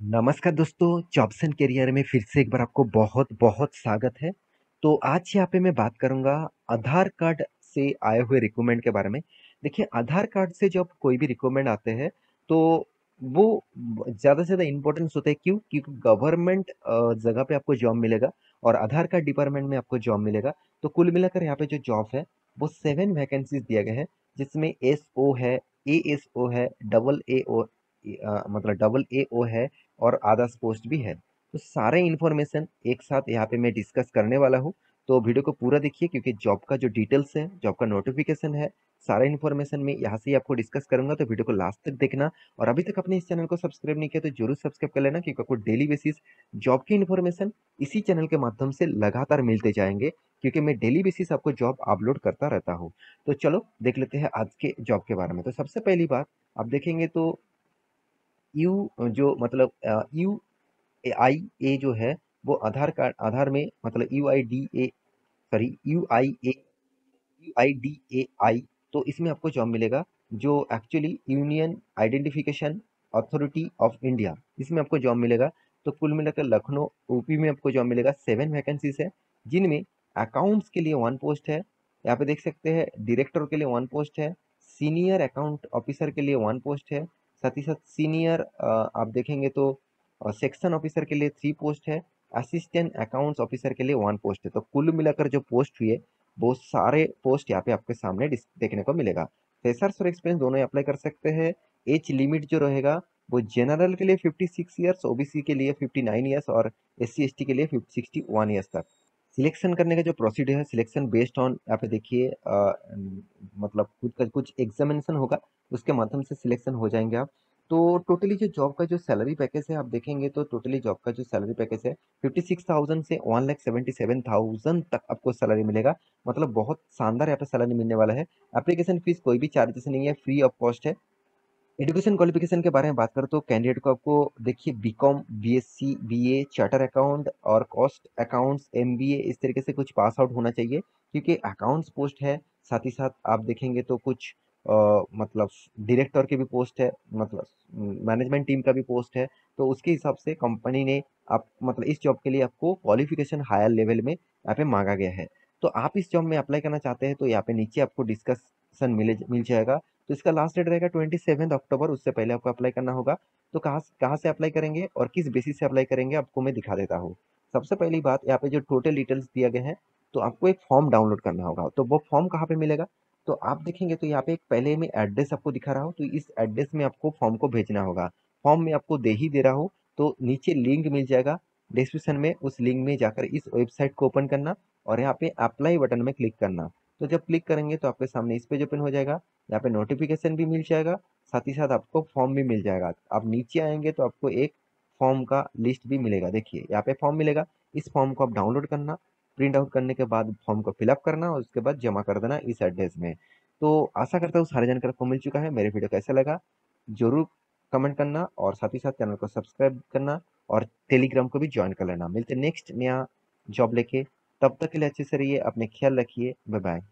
नमस्कार दोस्तों, jobs and career में फिर से एक बार आपको बहुत-बहुत स्वागत है। तो आज यहाँ पे मैं बात करूँगा आधार कार्ड से आए हुए रिक्रूटमेंट के बारे में। देखिए आधार कार्ड से जब कोई भी रिक्रूटमेंट आते हैं, तो वो ज़्यादा से ज़्यादा इम्पोर्टेंस होता है क्यों? क्योंकि गवर्नमेंट जगह पे आपको जॉब मिलेगा और आधार कार्ड डिपार्टमेंट में आपको जॉब मिलेगा। तो कुल मिलाकर यहाँ पे जो जॉब है, वो सेवन वैकेंसीज़ दिए गए हैं, जिसमें एसओ है, एएसओ है, डबल ए अ, मतलब डबल एओ है और आदर्श पोस्ट भी है। तो सारे इन्फॉर्मेशन एक साथ यहाँ पे मैं डिस्कस करने वाला हूँ। तो वीडियो को पूरा देखिए क्योंकि जॉब का जो डिटेल्स है, जॉब का नोटिफ़िकेशन है, सारा इन्फॉर्मेशन मैं यहाँ से ही आपको डिस्कस करूँगा तो वीडियो को लास्ट तक देखना और अभी तक अपने इस चैनल को सब्सक्राइब नहीं किया तो ज़रूर सब्सक्राइब कर लेना क्योंकि आपको डेली बेसिस जॉब की इन्फॉर्मेशन इसी चैनल के माध्यम से लगातार मिलते जाएँगे क्योंकि मैं डेली बेसिस आपको जॉब अपलोड करता रहता हूँ। तो चलो देख लेते हैं आज के जॉब के बारे में। तो सबसे पहली बात आप देखेंगे तो यू जो मतलब यू आई, ए जो है, वो आधार कार्ड, आधार में मतलब U I D A, sorry, U I A, U I D A I तो इसमें आपको जॉब मिलेगा, जो actually Union Identification Authority of India, इसमें आपको जॉब मिलेगा तो कुल मिलाकर लखनऊ, यूपी में आपको जॉब मिलेगा, सेवन वैकेंसीज है, जिनमें अकाउंट्स के लिए वन पोस्ट है, यहाँ पे देख सकते हैं, डायरेक्टर के लिए वन पोस्ट है, सीनियर अकाउंट ऑफिसर के लिए वन पोस्ट है साथ ही साथ सीनियर आप देखेंगे तो सेक्शन ऑफिसर के लिए थ्री पोस्ट है असिस्टेंट अकाउंट्स ऑफिसर के लिए वन पोस्ट है। तो कुल मिलाकर जो पोस्ट हुई है वो सारे पोस्ट यहाँ पे आपके सामने देखने को मिलेगा। फ्रेशर्स और एक्सपीरियंस दोनों अप्लाई कर सकते हैं। एज लिमिट जो रहेगा, वो जनरल के लिए 56 ईयर्स ओबीसी के लिए 59 ईयर्स और एस सी के लिए 61 ईयर्स तक। सिलेक्शन करने का जो प्रोसीजर है सिलेक्शन बेस्ड ऑन यहाँ पे देखिए मतलब खुद का कुछ एग्जामिनेशन होगा। उसके माध्यम से सिलेक्शन हो जाएँगे आप। तो टोटली जो जॉब का जो सैलरी पैकेज है, आप देखेंगे तो टोटली जॉब का जो सैलरी पैकेज है फिफ्टी सिक्स थाउज़ेंड से one lakh seventy seven thousand तक आपको सैलरी मिलेगा। मतलब बहुत शानदार यहाँ पे सैलरी मिलने वाला है। एप्लीकेशन फ़ीस कोई भी चार्जेस नहीं है फ्री ऑफ़ कॉस्ट है। एजुकेशन क्वालिफिकेशन के बारे में बात करें तो कैंडिडेट को आपको देखिए BCom BSc BA charter account और कॉस्ट अकाउंट्स एमबीए इस तरीके से कुछ पास आउट होना चाहिए। क्योंकि अकाउंट्स पोस्ट है, साथ ही साथ आप देखेंगे तो कुछ मतलब डायरेक्टर की भी पोस्ट है मतलब मैनेजमेंट टीम का भी पोस्ट है तो उसके हिसाब से कंपनी ने आप मतलब इस जॉब के लिए आपको क्वालिफिकेशन हायर लेवल में यहाँ पे मांगा गया है। तो आप इस जॉब में अप्लाई करना चाहते हैं तो यहाँ पे नीचे आपको डिस्कशन मिले, मिल जाएगा। तो इसका लास्ट डेट रहेगा ट्वेंटी अक्टूबर उससे पहले आपको अप्लाई करना होगा। तो कहाँ कहाँ से अप्लाई करेंगे और किस बेसिस से अप्लाई करेंगे, आपको मैं दिखा देता हूँ। सबसे पहली बात, यहाँ पे जो टोटल डिटेल्स दिया गया है तो आपको एक फॉर्म डाउनलोड करना होगा। तो वो फॉर्म कहाँ पे मिलेगा? तो आप देखेंगे तो यहाँ पे एक पहले में एड्रेस आपको दिखा रहा हूँ तो इस एड्रेस में आपको फॉर्म को भेजना होगा। फॉर्म में आपको दे ही दे रहा हूँ तो नीचे लिंक मिल जाएगा, डिस्क्रिप्शन में उस लिंक में जाकर इस वेबसाइट को ओपन करना और यहाँ पे अप्लाई बटन में क्लिक करना। तो जब क्लिक करेंगे तो आपके सामने इस पेज ओपन हो जाएगा, यहाँ पे नोटिफिकेशन भी मिल जाएगा, साथ ही साथ आपको फॉर्म भी मिल जाएगा। आप नीचे आएँगे तो आपको एक फॉर्म का लिस्ट भी मिलेगा। देखिए, यहाँ पे फॉर्म मिलेगा, इस फॉर्म को आप डाउनलोड करना प्रिंट आउट करने के बाद फॉर्म को फिलअप करना और उसके बाद जमा कर देना इस एड्रेस में। तो आशा करता हूँ सारी जानकारी आपको मिल चुका है। मेरे वीडियो कैसा लगा, ज़रूर कमेंट करना और साथ ही साथ चैनल को सब्सक्राइब करना और टेलीग्राम को भी ज्वाइन कर लेना। मिलते नेक्स्ट नया जॉब लेके। तब तक के लिए अच्छे से रहिए, अपने ख्याल रखिए। Bye bye